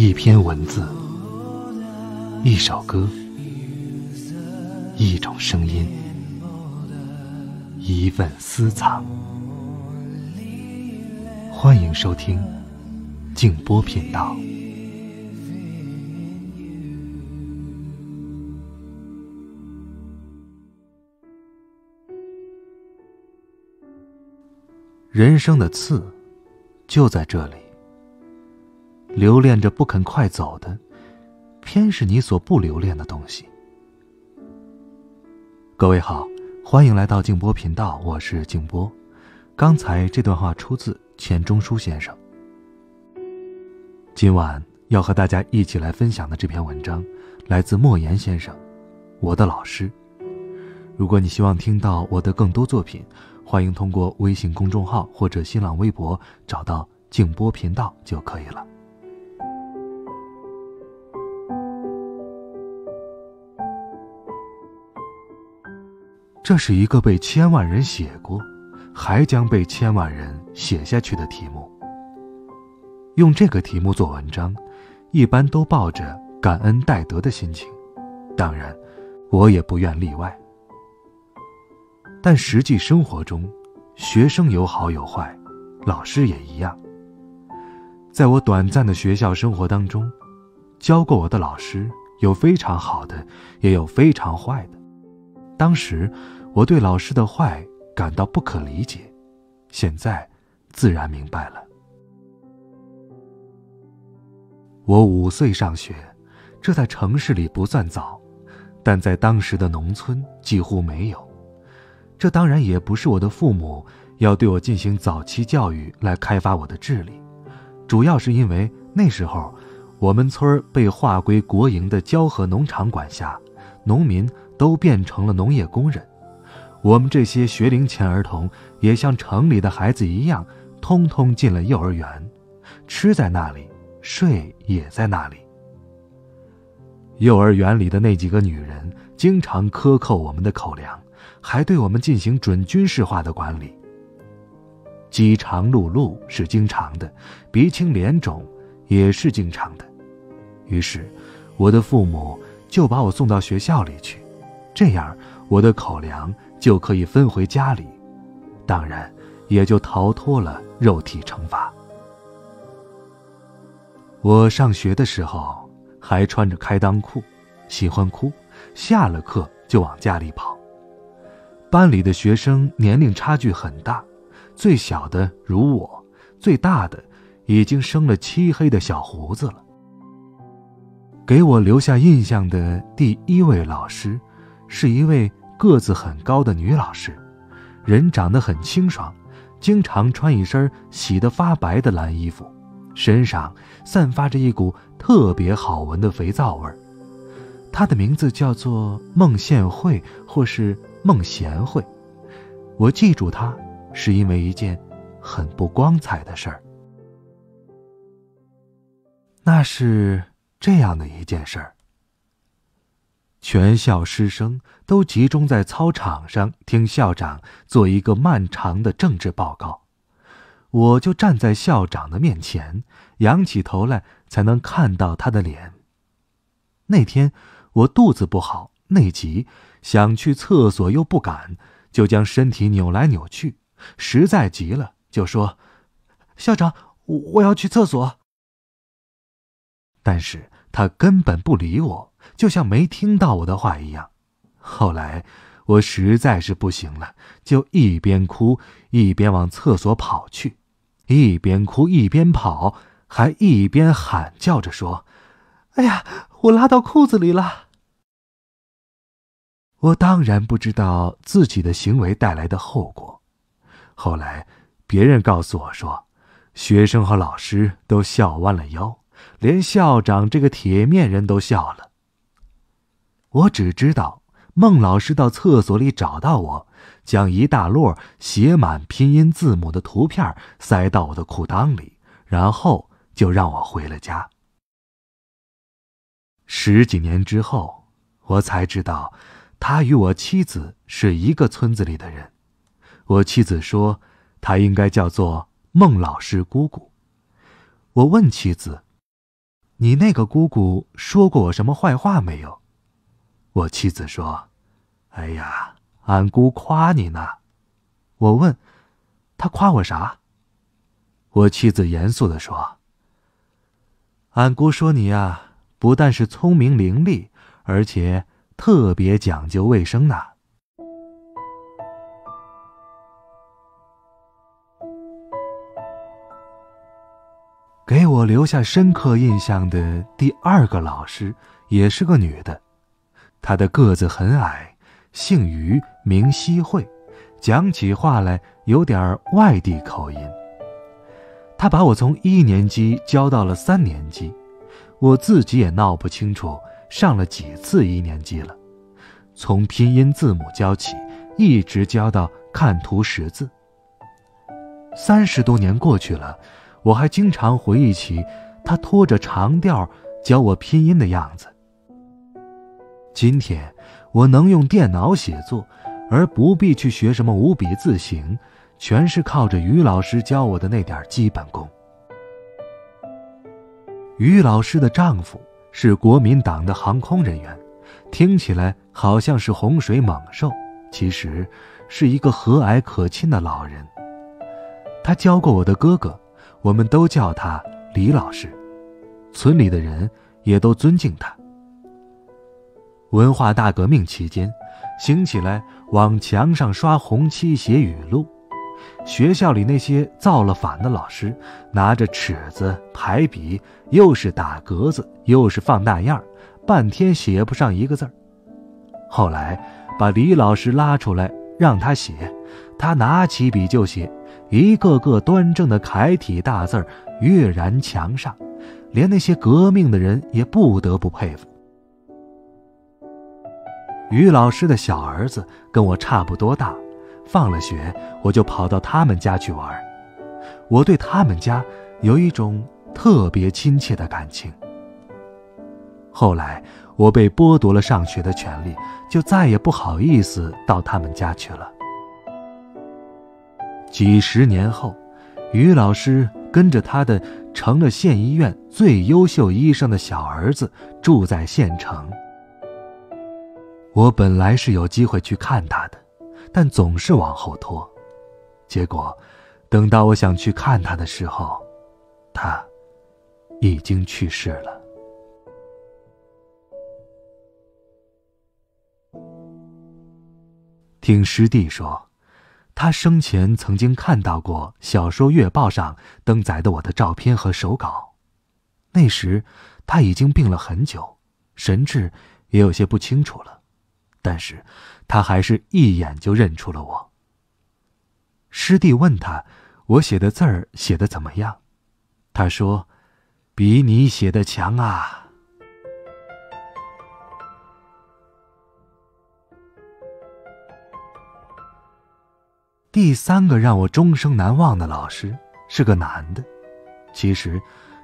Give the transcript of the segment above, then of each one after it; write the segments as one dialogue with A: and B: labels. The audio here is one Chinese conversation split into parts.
A: 一篇文字，一首歌，一种声音，一份私藏。欢迎收听静波频道。人生的刺，就在这里。留恋着不肯快走的，偏是你所不留恋的东西。各位好，欢迎来到静波频道，我是静波。刚才这段话出自钱钟书先生。今晚要和大家一起来分享的这篇文章，来自莫言先生，我的老师。如果你希望听到我的更多作品，欢迎通过微信公众号或者新浪微博找到静波频道就可以了。这是一个被千万人写过，还将被千万人写下去的题目。用这个题目做文章，一般都抱着感恩戴德的心情，当然，我也不愿例外。但实际生活中，学生有好有坏，老师也一样。在我短暂的学校生活当中，教过我的老师有非常好的，也有非常坏的。当时。我对老师的坏感到不可理解，现在自然明白了。我五岁上学，这在城市里不算早，但在当时的农村几乎没有。这当然也不是我的父母要对我进行早期教育来开发我的智力，主要是因为那时候我们村被划归国营的蛟河农场管辖，农民都变成了农业工人。我们这些学龄前儿童也像城里的孩子一样，通通进了幼儿园，吃在那里，睡也在那里。幼儿园里的那几个女人经常克扣我们的口粮，还对我们进行准军事化的管理。饥肠辘辘是经常的，鼻青脸肿也是经常的。于是，我的父母就把我送到学校里去，这样我的口粮。就可以分回家里，当然也就逃脱了肉体惩罚。我上学的时候还穿着开裆裤，喜欢哭，下了课就往家里跑。班里的学生年龄差距很大，最小的如我，最大的已经生了漆黑的小胡子了。给我留下印象的第一位老师，是一位。个子很高的女老师，人长得很清爽，经常穿一身洗得发白的蓝衣服，身上散发着一股特别好闻的肥皂味儿。她的名字叫做孟宪惠，或是孟贤惠。我记住她，是因为一件很不光彩的事儿。那是这样的一件事儿。全校师生都集中在操场上听校长做一个漫长的政治报告，我就站在校长的面前，仰起头来才能看到他的脸。那天我肚子不好，内急，想去厕所又不敢，就将身体扭来扭去，实在急了就说：“校长，我要去厕所。”但是他根本不理我。就像没听到我的话一样。后来我实在是不行了，就一边哭一边往厕所跑去，一边哭一边跑，还一边喊叫着说：“哎呀，我拉到裤子里了！”我当然不知道自己的行为带来的后果。后来别人告诉我说，学生和老师都笑弯了腰，连校长这个铁面人都笑了。我只知道，孟老师到厕所里找到我，将一大摞写满拼音字母的图片塞到我的裤裆里，然后就让我回了家。十几年之后，我才知道，他与我妻子是一个村子里的人。我妻子说，他应该叫做孟老师姑姑。我问妻子：“你那个姑姑说过我什么坏话没有？”我妻子说：“哎呀，俺姑夸你呢。”我问：“她夸我啥？”我妻子严肃的说：“俺姑说你呀，不但是聪明伶俐，而且特别讲究卫生呢。”给我留下深刻印象的第二个老师也是个女的，他的个子很矮，姓于，名希慧，讲起话来有点外地口音。他把我从一年级教到了三年级，我自己也闹不清楚上了几次一年级了。从拼音字母教起，一直教到看图识字。三十多年过去了。我还经常回忆起他拖着长调教我拼音的样子。今天我能用电脑写作，而不必去学什么五笔字形，全是靠着于老师教我的那点基本功。于老师的丈夫是国民党的航空人员，听起来好像是洪水猛兽，其实是一个和蔼可亲的老人。他教过我的哥哥。我们都叫他李老师，村里的人也都尊敬他。文化大革命期间，兴起来往墙上刷红漆写语录，学校里那些造了反的老师，拿着尺子、排笔，又是打格子，又是放大样，半天写不上一个字儿。后来把李老师拉出来让他写，他拿起笔就写。一个个端正的楷体大字儿跃然墙上，连那些革命的人也不得不佩服。于老师的小儿子跟我差不多大，放了学我就跑到他们家去玩。我对他们家有一种特别亲切的感情。后来我被剥夺了上学的权利，就再也不好意思到他们家去了。几十年后，于老师跟着他的成了县医院最优秀医生的小儿子住在县城。我本来是有机会去看他的，但总是往后拖。结果，等到我想去看他的时候，他已经去世了。听师弟说。他生前曾经看到过小说月报上登载的我的照片和手稿，那时他已经病了很久，神志也有些不清楚了，但是他还是一眼就认出了我。师弟问他，我写的字儿写的怎么样？他说：“比你写的强啊。”第三个让我终生难忘的老师是个男的，其实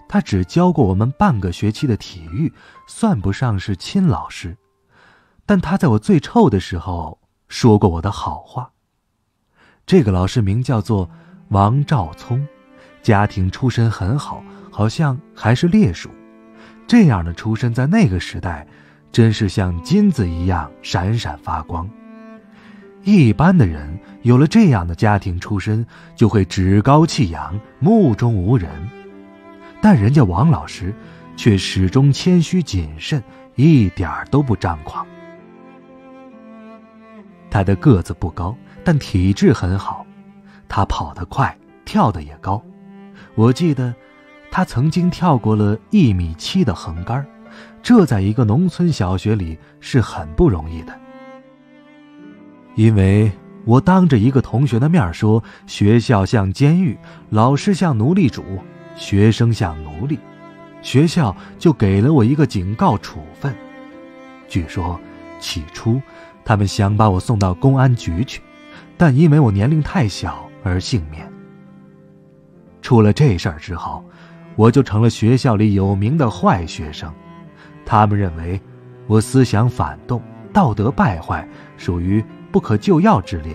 A: 他只教过我们半个学期的体育，算不上是亲老师，但他在我最臭的时候说过我的好话。这个老师名叫做王兆聪，家庭出身很好，好像还是烈属。这样的出身在那个时代，真是像金子一样闪闪发光。一般的人有了这样的家庭出身，就会趾高气扬、目中无人，但人家王老师却始终谦虚谨慎，一点儿都不张狂。他的个子不高，但体质很好，他跑得快，跳得也高。我记得，他曾经跳过了一米七的横杆，这在一个农村小学里是很不容易的。因为我当着一个同学的面说学校像监狱，老师像奴隶主，学生像奴隶，学校就给了我一个警告处分。据说起初他们想把我送到公安局去，但因为我年龄太小而幸免。出了这事儿之后，我就成了学校里有名的坏学生，他们认为我思想反动，道德败坏，属于。不可救药之列，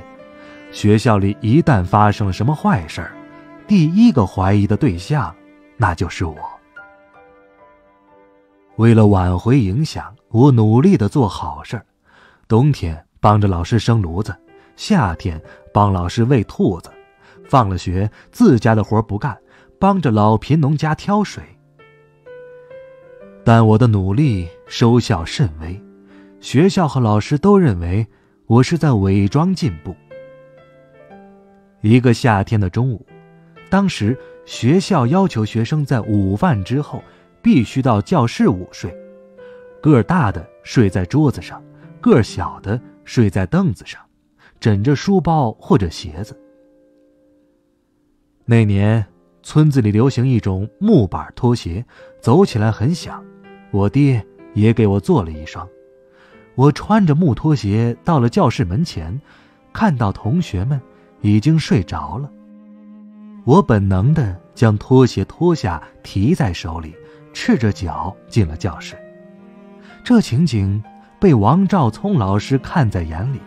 A: 学校里一旦发生了什么坏事第一个怀疑的对象，那就是我。为了挽回影响，我努力的做好事儿。冬天帮着老师生炉子，夏天帮老师喂兔子，放了学自家的活不干，帮着老贫农家挑水。但我的努力收效甚微，学校和老师都认为我是在伪装进步。一个夏天的中午，当时学校要求学生在午饭之后。必须到教室午睡，个儿大的睡在桌子上，个儿小的睡在凳子上，枕着书包或者鞋子。那年村子里流行一种木板拖鞋，走起来很响，我爹也给我做了一双。我穿着木拖鞋到了教室门前，看到同学们已经睡着了，我本能的将拖鞋脱下，提在手里。赤着脚进了教室，这情景被王兆聪老师看在眼里，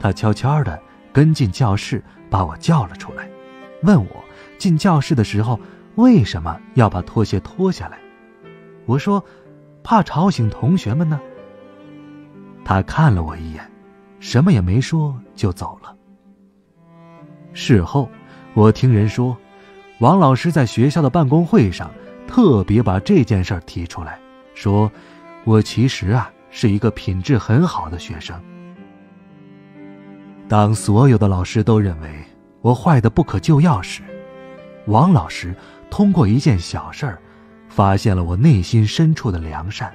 A: 他悄悄地跟进教室，把我叫了出来，问我进教室的时候为什么要把拖鞋脱下来。我说，怕吵醒同学们呢。他看了我一眼，什么也没说就走了。事后，我听人说，王老师在学校的办公会上。特别把这件事提出来，说：“我其实啊是一个品质很好的学生。”当所有的老师都认为我坏的不可救药时，王老师通过一件小事儿，发现了我内心深处的良善，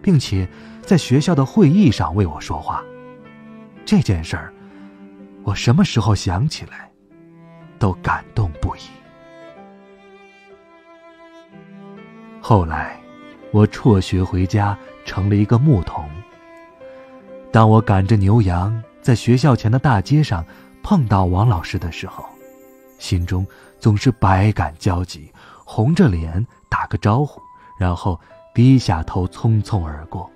A: 并且在学校的会议上为我说话。这件事儿，我什么时候想起来，都感动不已。后来，我辍学回家，成了一个牧童。当我赶着牛羊在学校前的大街上碰到王老师的时候，心中总是百感交集，红着脸打个招呼，然后低下头匆匆而过。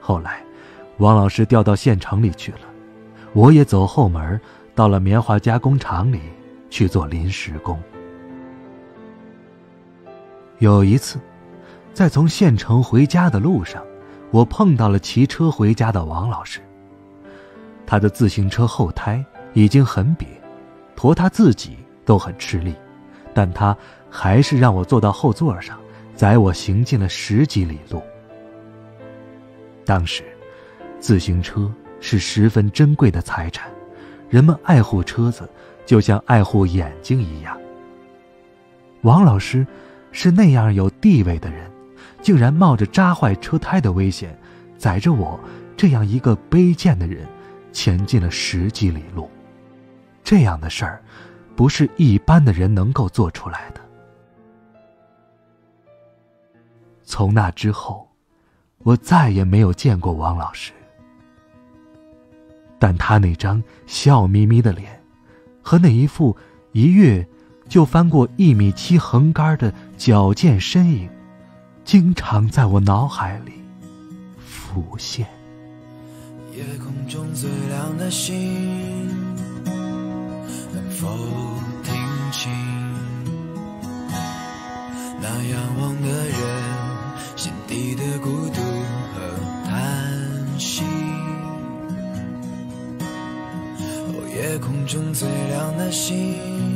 A: 后来，王老师调到县城里去了，我也走后门，到了棉花加工厂里去做临时工。有一次，在从县城回家的路上，我碰到了骑车回家的王老师。他的自行车后胎已经很瘪，驮他自己都很吃力，但他还是让我坐到后座上，载我行进了十几里路。当时，自行车是十分珍贵的财产，人们爱护车子就像爱护眼睛一样。王老师。是那样有地位的人，竟然冒着扎坏车胎的危险，载着我这样一个卑贱的人，前进了十几里路。这样的事儿，不是一般的人能够做出来的。从那之后，我再也没有见过王老师，但他那张笑眯眯的脸，和那一副一跃。就翻过一米七横杆的矫健身影，经常在我脑海里浮现。
B: 夜空中最亮的星，能否听清那仰望的人心底的孤独和叹息？哦，夜空中最亮的星。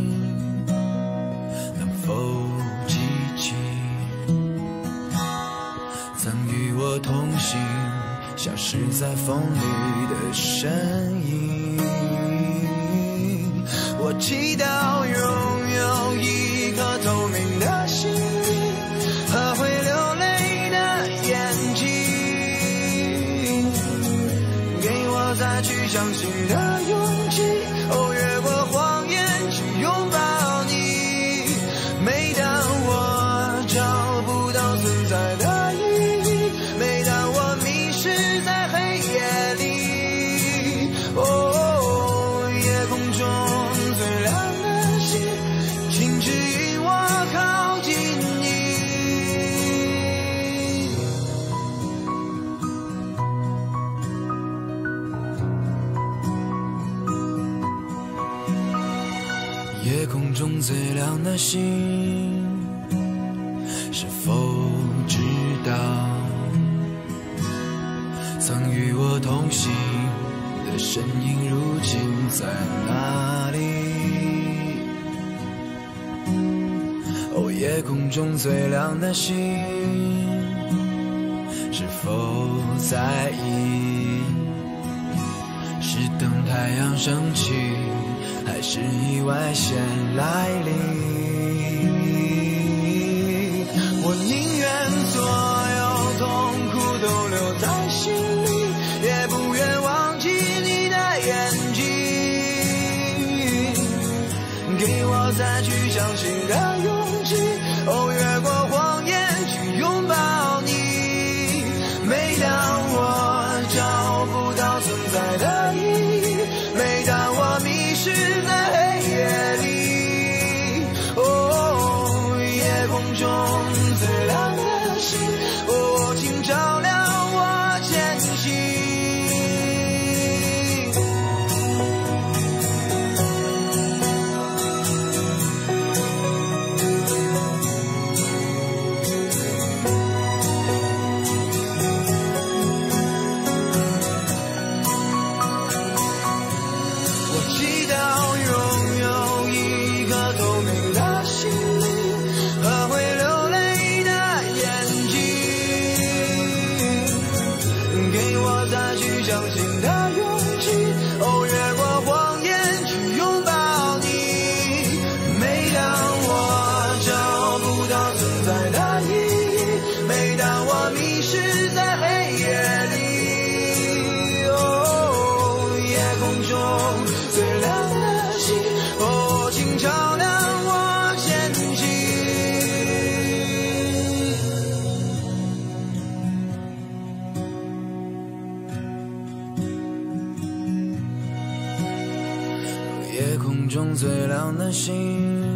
B: 风里的声音？最亮的星是否知道曾与我同行的身影如今在哪里？哦夜空中最亮的星是否在意？是等太阳升起还是意外先来临？我宁愿所有痛苦都留在心里，也不愿忘记你的眼睛。给我再去相信的勇气，哦，越过谎言去拥抱你。每当我找不到存在的意义，最亮的星，